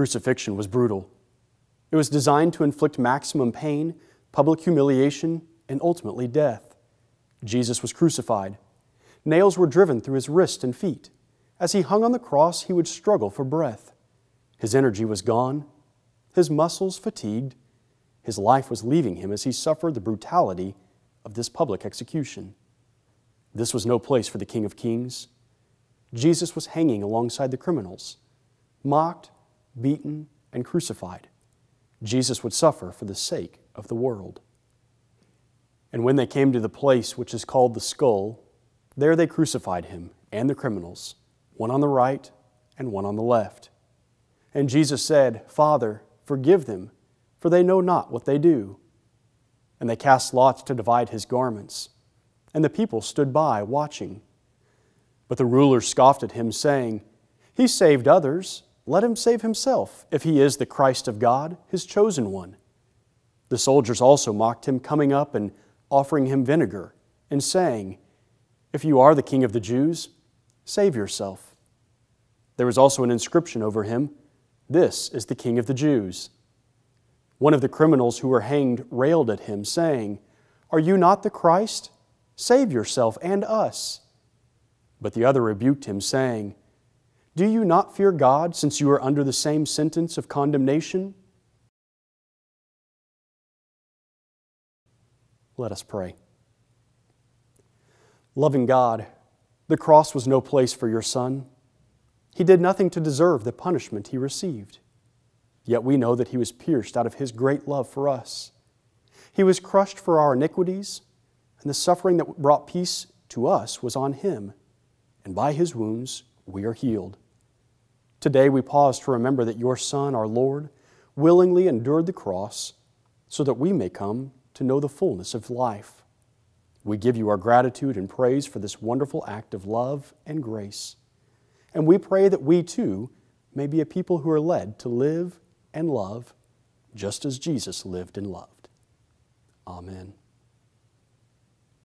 Crucifixion was brutal. It was designed to inflict maximum pain, public humiliation, and ultimately death. Jesus was crucified. Nails were driven through his wrist and feet. As he hung on the cross, he would struggle for breath. His energy was gone, his muscles fatigued. His life was leaving him as he suffered the brutality of this public execution. This was no place for the King of Kings. Jesus was hanging alongside the criminals, mocked, beaten, and crucified. Jesus would suffer for the sake of the world. And when they came to the place which is called the skull, there they crucified him and the criminals, one on the right and one on the left. And Jesus said, Father, forgive them, for they know not what they do. And they cast lots to divide his garments. And the people stood by, watching. But the rulers scoffed at him, saying, He saved others. Let him save himself, if he is the Christ of God, his chosen one. The soldiers also mocked him, coming up and offering him vinegar, and saying, If you are the king of the Jews, save yourself. There was also an inscription over him This is the king of the Jews. One of the criminals who were hanged railed at him, saying, Are you not the Christ? Save yourself and us. But the other rebuked him, saying, Do you not fear God, since you are under the same sentence of condemnation? Let us pray. Loving God, the cross was no place for your Son. He did nothing to deserve the punishment he received. Yet we know that he was pierced out of his great love for us. He was crushed for our iniquities and the suffering that brought peace to us was on him, and by his wounds we are healed. Today we pause to remember that your Son, our Lord, willingly endured the cross so that we may come to know the fullness of life. We give you our gratitude and praise for this wonderful act of love and grace. And we pray that we too may be a people who are led to live and love just as Jesus lived and loved. Amen.